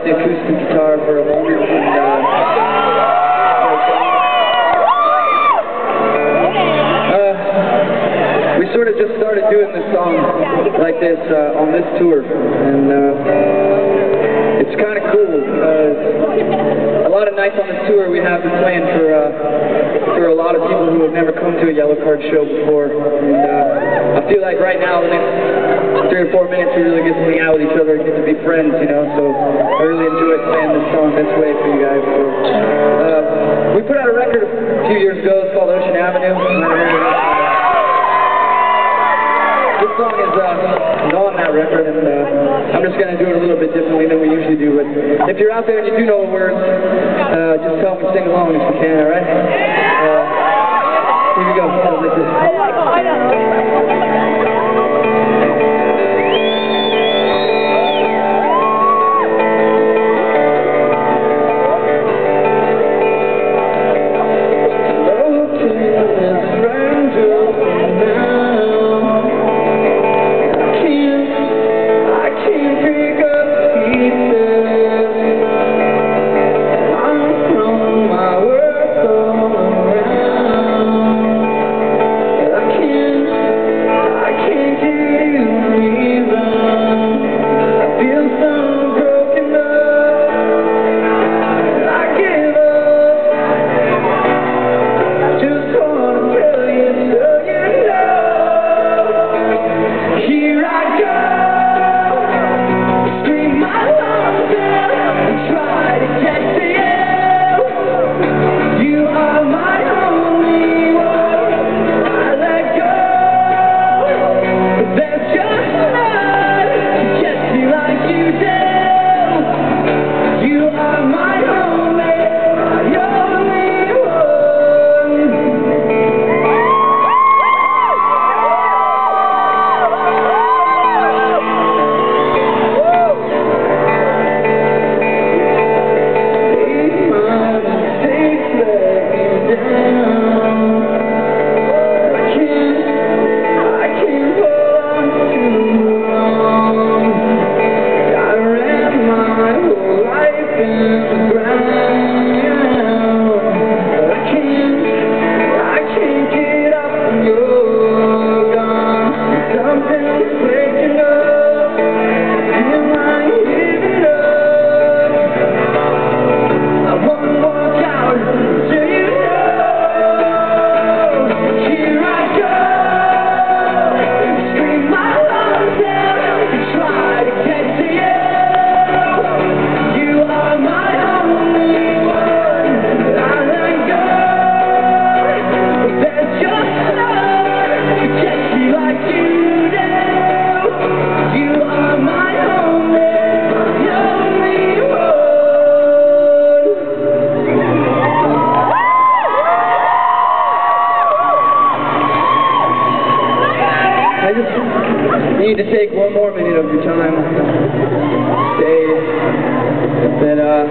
out the acoustic guitar for a moment. And, uh, uh, we sort of just started doing this song like this uh, on this tour, and uh, it's kind of cool. Uh, a lot of nights on this tour we have been playing for for a lot of people who have never come to a Yellowcard show before, and I feel like right now the next three or four minutes we really get to hang out with each other and get to be friends, you know. So I really enjoy playing this song this way for you guys. So, uh, we put out a record a few years ago. It's called Ocean Avenue. This song is uh, on that record, and uh, I'm just going to do it a little bit differently than we usually do. But if you're out there and you do know the words, uh, just help me sing along if you can, all right? Uh, here we go. Need to take one more minute of your time to say that uh,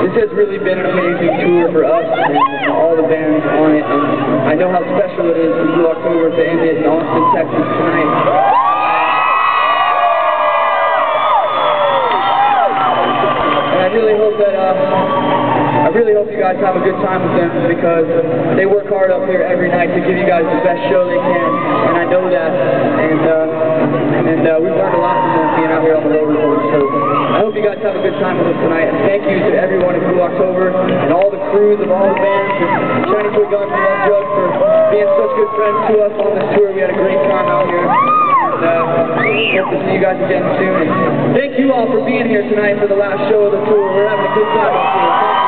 this has really been an amazing tour for us and all the bands on it. And I know how special it is for Blue October to end it in Austin, Texas tonight. Guys have a good time with them because they work hard up here every night to give you guys the best show they can, and I know that. And uh, and uh, we've learned a lot from them being out here on the road us. So I hope you guys have a good time with us tonight. And thank you to everyone in Blue October and all the crews of all the bands and Shiny Toy Guns and Lovedrug for being such good friends to us on this tour. We had a great time out here. And, uh, hope to see you guys again soon. And thank you all for being here tonight for the last show of the tour. We're having a good time out here.